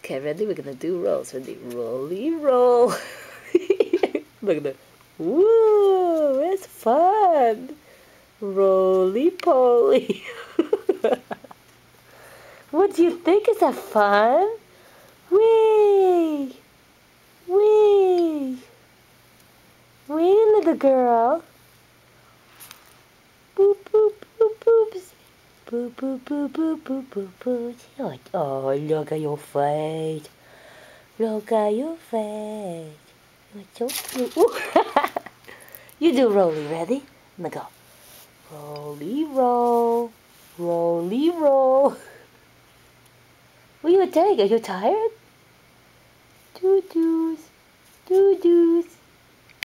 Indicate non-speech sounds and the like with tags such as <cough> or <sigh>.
Okay, ready? We're gonna do rolls. Ready? Rolly roll. Look at that. Woo! It's fun. Roly poly. <laughs> what do you think? Is that fun? Wee! Wee! Wee, little girl. Boop, boop, boop, boop, boop, boop, boop. Oh, look at your face. Look at your face. You're so you do Rolly, ready? I'm go. Rolly roll. Rolly roll. <laughs> What are you take? Are you tired?